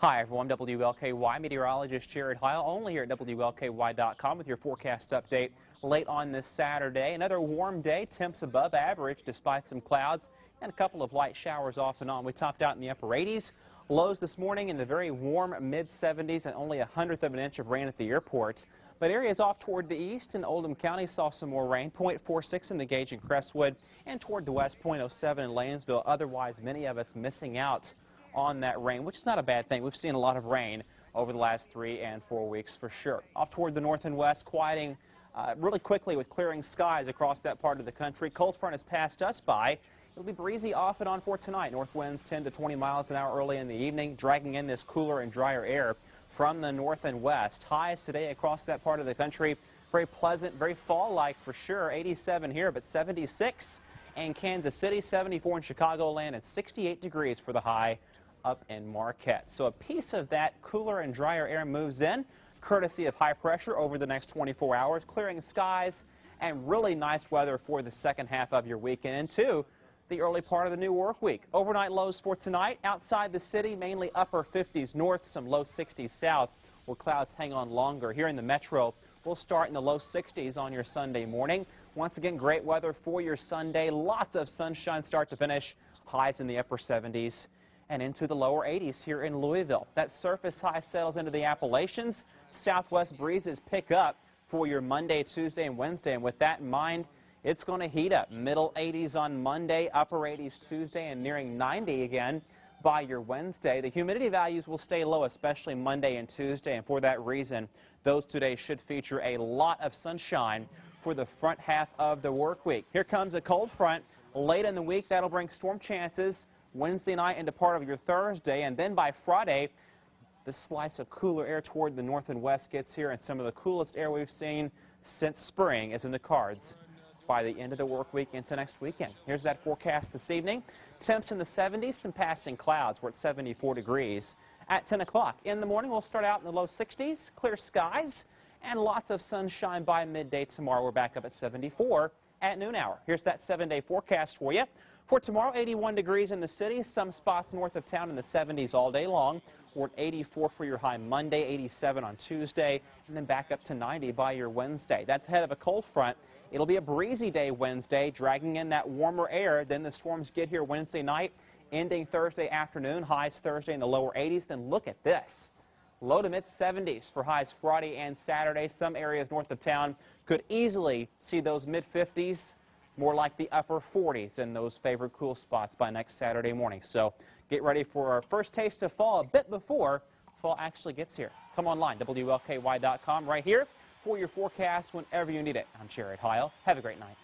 Hi everyone, WLKY meteorologist Jared Heil, only here at WLKY.com with your forecast update late on this Saturday. Another warm day, temps above average despite some clouds and a couple of light showers off and on. We topped out in the upper 80s. Lows this morning in the very warm mid-70s and only a hundredth of an inch of rain at the airport. But areas off toward the east in Oldham County saw some more rain, 0.46 in the gauge in Crestwood, and toward the west, 0.07 in Lanesville. Otherwise, many of us missing out on that rain, which is not a bad thing. We've seen a lot of rain over the last three and four weeks for sure. Off toward the north and west, quieting uh, really quickly with clearing skies across that part of the country. Cold front has passed us by. It'll be breezy off and on for tonight. North winds 10 to 20 miles an hour early in the evening, dragging in this cooler and drier air from the north and west. Highs today across that part of the country. Very pleasant, very fall-like for sure. 87 here, but 76 in Kansas City, 74 in Chicagoland, and 68 degrees for the high up in Marquette. So a piece of that cooler and drier air moves in, courtesy of high pressure over the next 24 hours, clearing skies and really nice weather for the second half of your weekend. And two, the early part of the new work week. Overnight lows for tonight. Outside the city, mainly upper 50s north, some low 60s south, where clouds hang on longer. Here in the metro, we'll start in the low 60s on your Sunday morning. Once again, great weather for your Sunday. Lots of sunshine start to finish. Highs in the upper 70s and into the lower 80s here in Louisville. That surface high settles into the Appalachians. Southwest breezes pick up for your Monday, Tuesday, and Wednesday. And with that in mind, it's going to heat up. Middle 80s on Monday, upper 80s Tuesday, and nearing 90 again by your Wednesday. The humidity values will stay low, especially Monday and Tuesday, and for that reason, those two days should feature a lot of sunshine for the front half of the work week. Here comes a cold front late in the week. That'll bring storm chances Wednesday night into part of your Thursday, and then by Friday, the slice of cooler air toward the north and west gets here, and some of the coolest air we've seen since spring is in the cards by the end of the work week into next weekend. Here's that forecast this evening. Temps in the 70s, some passing clouds. We're at 74 degrees at 10 o'clock. In the morning, we'll start out in the low 60s, clear skies, and lots of sunshine by midday tomorrow. We're back up at 74 at noon hour. Here's that seven-day forecast for you. For tomorrow, 81 degrees in the city, some spots north of town in the 70s all day long. We're at 84 for your high Monday, 87 on Tuesday, and then back up to 90 by your Wednesday. That's ahead of a cold front. It'll be a breezy day Wednesday, dragging in that warmer air. Then the storms get here Wednesday night, ending Thursday afternoon. Highs Thursday in the lower 80s. Then look at this. Low to mid 70s for highs Friday and Saturday. Some areas north of town could easily see those mid 50s more like the upper 40s in those favored cool spots by next Saturday morning. So get ready for our first taste of fall a bit before fall actually gets here. Come online, WLKY.com right here for your forecast whenever you need it. I'm Jared Heil. Have a great night.